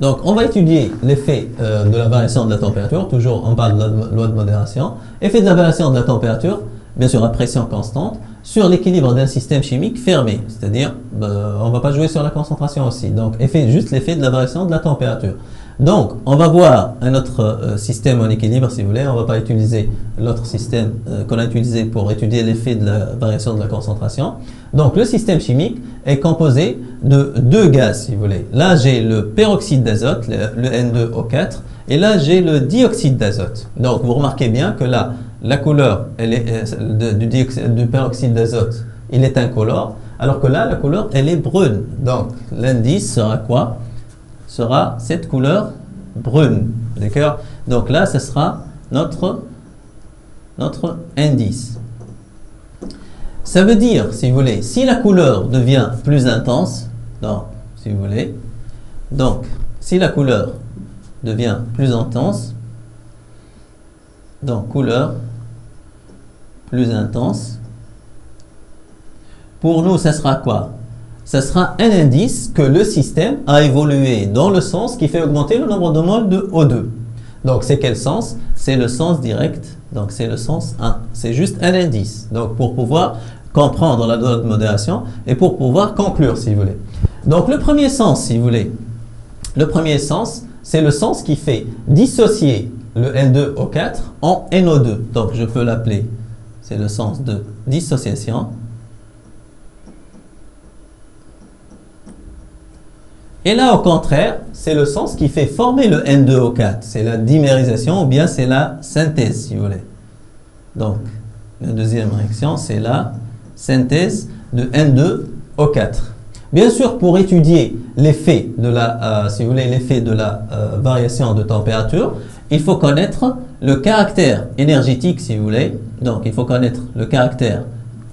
Donc, on va étudier l'effet euh, de la variation de la température. Toujours, on parle de la loi de modération. Effet de la variation de la température, bien sûr à pression constante, sur l'équilibre d'un système chimique fermé. C'est-à-dire, euh, on ne va pas jouer sur la concentration aussi. Donc, effet, juste l'effet de la variation de la température. Donc, on va voir un autre euh, système en équilibre, si vous voulez. On ne va pas utiliser l'autre système euh, qu'on a utilisé pour étudier l'effet de la variation de la concentration. Donc, le système chimique est composé de deux gaz, si vous voulez. Là, j'ai le peroxyde d'azote, le, N2O4, et là, j'ai le dioxyde d'azote. Donc, vous remarquez bien que là, la couleur elle est, euh, du, du peroxyde d'azote, il est incolore, alors que là, la couleur, elle est brune. Donc, l'indice sera quoi? Sera cette couleur brune. D'accord? Donc là, ce sera notre, indice. Ça veut dire, si vous voulez, si la couleur devient plus intense, donc, si vous voulez, donc, si la couleur devient plus intense, donc couleur plus intense, pour nous, ça sera quoi? Ce sera un indice que le système a évolué dans le sens qui fait augmenter le nombre de moles de O2. Donc c'est quel sens? C'est le sens direct, donc c'est le sens 1. C'est juste un indice. Donc pour pouvoir comprendre la loi de modération et pour pouvoir conclure si vous voulez. Donc le premier sens si vous voulez, le premier sens c'est le sens qui fait dissocier le N2O4 en NO2. Donc je peux l'appeler, c'est le sens de dissociation. Et là, au contraire, c'est le sens qui fait former le N2O4. C'est la dimérisation ou bien c'est la synthèse, si vous voulez. Donc, la deuxième réaction, c'est la synthèse de N2O4. Bien sûr, pour étudier l'effet de la, euh, si vous voulez, l'effet de la euh, variation de température, il faut connaître le caractère énergétique, si vous voulez. Donc, il faut connaître le caractère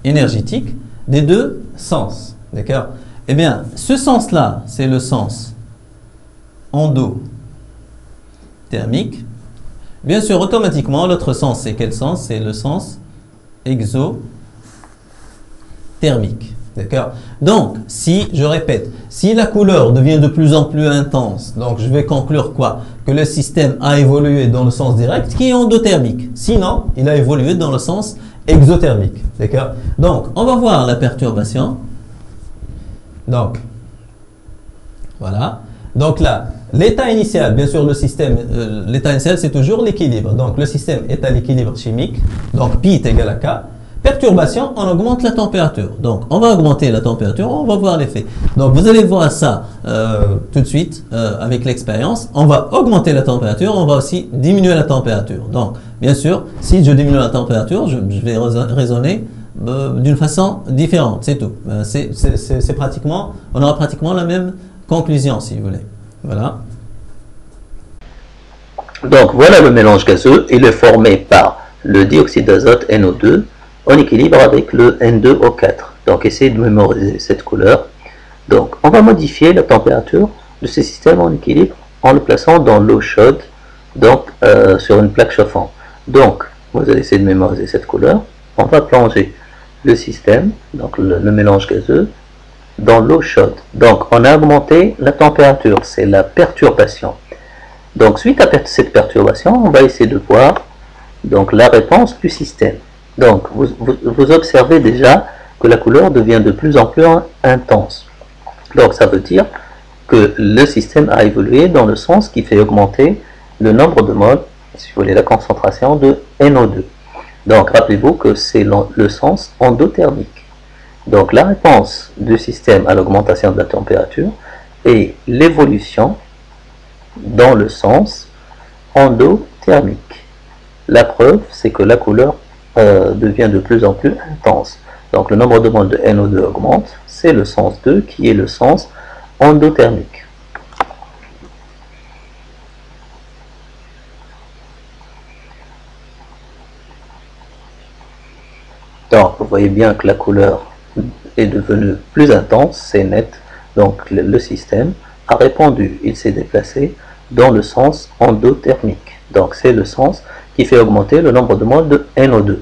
énergétique des deux sens. D'accord? Eh bien, ce sens-là, c'est le sens endothermique. Bien sûr, automatiquement, l'autre sens, c'est quel sens? C'est le sens exothermique. D'accord? Donc, si, je répète, si la couleur devient de plus en plus intense, donc je vais conclure quoi? Que le système a évolué dans le sens direct qui est endothermique. Sinon, il a évolué dans le sens exothermique. D'accord? Donc, on va voir la perturbation. Donc, voilà. Donc là, l'état initial, bien sûr, le système, euh, l'état initial, c'est toujours l'équilibre. Donc, le système est à l'équilibre chimique. Donc, pi est égal à k. Perturbation, on augmente la température. Donc, on va augmenter la température, on va voir l'effet. Donc, vous allez voir ça euh, tout de suite euh, avec l'expérience. On va augmenter la température, on va aussi diminuer la température. Donc, bien sûr, si je diminue la température, je, je vais raisonner euh, d'une façon différente, c'est tout. Euh, c'est pratiquement, on aura pratiquement la même conclusion, si vous voulez. Voilà. Donc voilà le mélange gazeux, il est formé par le dioxyde d'azote NO2 en équilibre avec le N2O4. Donc essayez de mémoriser cette couleur. Donc on va modifier la température de ce système en équilibre en le plaçant dans l'eau chaude, donc euh, sur une plaque chauffante. Donc vous allez essayer de mémoriser cette couleur. On va plonger le système, donc le, mélange gazeux, dans l'eau chaude. Donc on a augmenté la température, c'est la perturbation. Donc suite à cette perturbation, on va essayer de voir donc, la réponse du système. Donc vous, observez déjà que la couleur devient de plus en plus intense. Donc ça veut dire que le système a évolué dans le sens qui fait augmenter le nombre de moles, si vous voulez la concentration de NO2. Donc rappelez-vous que c'est le sens endothermique. Donc la réponse du système à l'augmentation de la température est l'évolution dans le sens endothermique. La preuve, c'est que la couleur euh, devient de plus en plus intense. Donc le nombre de moles de NO2 augmente, c'est le sens 2 qui est le sens endothermique. Donc, vous voyez bien que la couleur est devenue plus intense, c'est net. Donc, le, système a répondu, il s'est déplacé dans le sens endothermique. Donc, c'est le sens qui fait augmenter le nombre de moles de NO2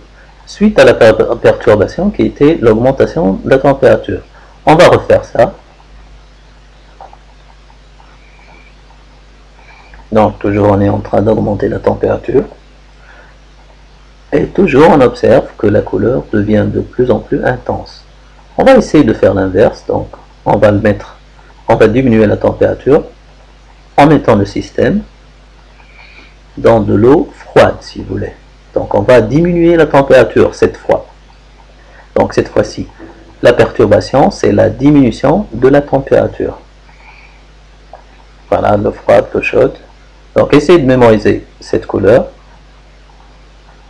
suite à la perturbation qui était l'augmentation de la température. On va refaire ça. Donc toujours on est en train d'augmenter la température. Et toujours on observe que la couleur devient de plus en plus intense. On va essayer de faire l'inverse. Donc on va le mettre, on va diminuer la température en mettant le système dans de l'eau froide si vous voulez. Donc on va diminuer la température cette fois. Donc cette fois-ci, la perturbation, c'est la diminution de la température. Voilà, l'eau froide, l'eau chaude. Donc essayez de mémoriser cette couleur.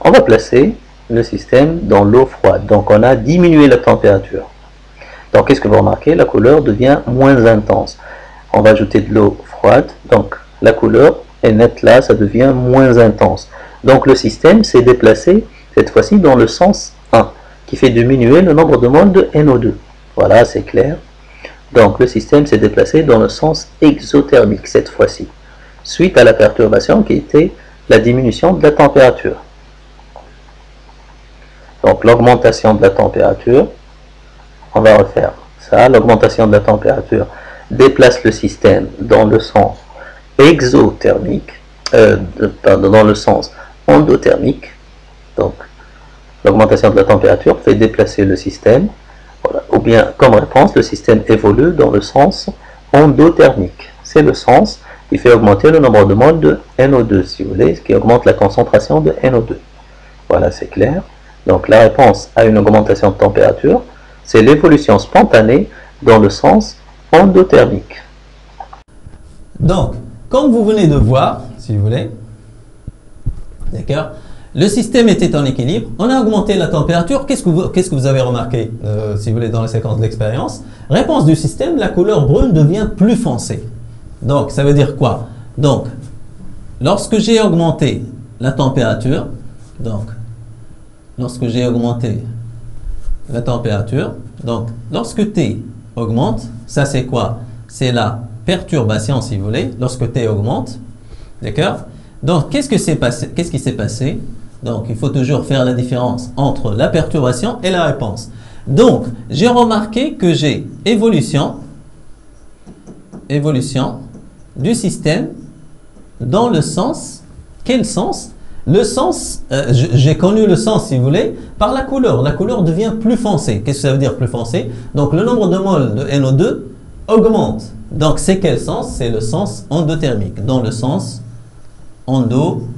On va placer le système dans l'eau froide. Donc on a diminué la température. Donc qu'est-ce que vous remarquez? La couleur devient moins intense. On va ajouter de l'eau froide. Donc la couleur est nette là, ça devient moins intense. Donc le système s'est déplacé cette fois-ci dans le sens 1, qui fait diminuer le nombre de moles de NO2. Voilà, c'est clair. Donc le système s'est déplacé dans le sens exothermique cette fois-ci, suite à la perturbation qui était la diminution de la température. Donc l'augmentation de la température, on va refaire ça, l'augmentation de la température déplace le système dans le sens exothermique, euh, dans le sens endothermique. Donc, l'augmentation de la température fait déplacer le système. Ou bien, comme réponse, le système évolue dans le sens endothermique. C'est le sens qui fait augmenter le nombre de moles de NO2, si vous voulez, ce qui augmente la concentration de NO2. Voilà, c'est clair. Donc, la réponse à une augmentation de température, c'est l'évolution spontanée dans le sens endothermique. Donc, comme vous venez de voir, si vous voulez, D'accord Le système était en équilibre. On a augmenté la température. Qu'est-ce que vous, avez remarqué, euh, si vous voulez, dans la séquence d'expérience Réponse du système, la couleur brune devient plus foncée. Donc, ça veut dire quoi? Donc, lorsque j'ai augmenté la température, donc, lorsque j'ai augmenté la température, donc, lorsque T augmente, ça c'est quoi? C'est la perturbation, si vous voulez, lorsque T augmente, d'accord? Donc, qu'est-ce, qui s'est passé? Donc, il faut toujours faire la différence entre la perturbation et la réponse. Donc, j'ai remarqué que j'ai évolution, évolution du système dans le sens, quel sens? Le sens, euh, j'ai connu le sens, si vous voulez, par la couleur. La couleur devient plus foncée. Qu'est-ce que ça veut dire plus foncée? Donc, le nombre de moles de NO2 augmente. Donc, c'est quel sens? C'est le sens endothermique, dans le sens endothermique.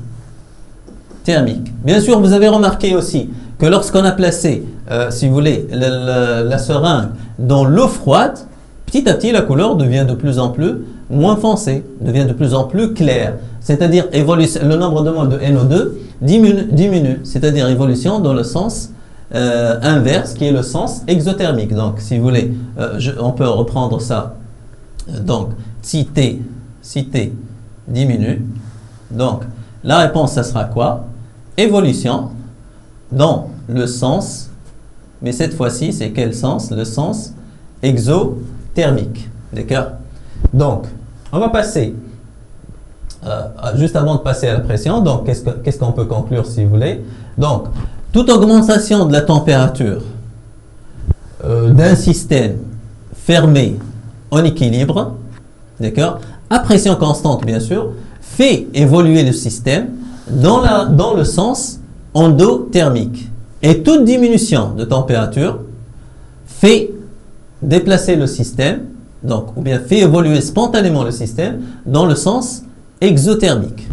Bien sûr, vous avez remarqué aussi que lorsqu'on a placé, euh, si vous voulez, la, seringue dans l'eau froide, petit à petit, la couleur devient de plus en plus moins foncée, devient de plus en plus claire. C'est-à-dire, le nombre de moles de NO2 diminue, c'est-à-dire évolution dans le sens euh, inverse, qui est le sens exothermique. Donc, si vous voulez, euh, on peut reprendre ça. Donc, si T, si T diminue, donc, la réponse, ça sera quoi? Évolution dans le sens, mais cette fois-ci, c'est quel sens? Le sens exothermique. D'accord? Donc, on va passer, euh, juste avant de passer à la pression, donc qu'est-ce qu'on peut conclure si vous voulez? Donc, toute augmentation de la température euh, d'un système fermé en équilibre, d'accord? À pression constante, bien sûr, fait évoluer le système dans le sens endothermique. Et toute diminution de température fait déplacer le système, donc, ou bien fait évoluer spontanément le système dans le sens exothermique.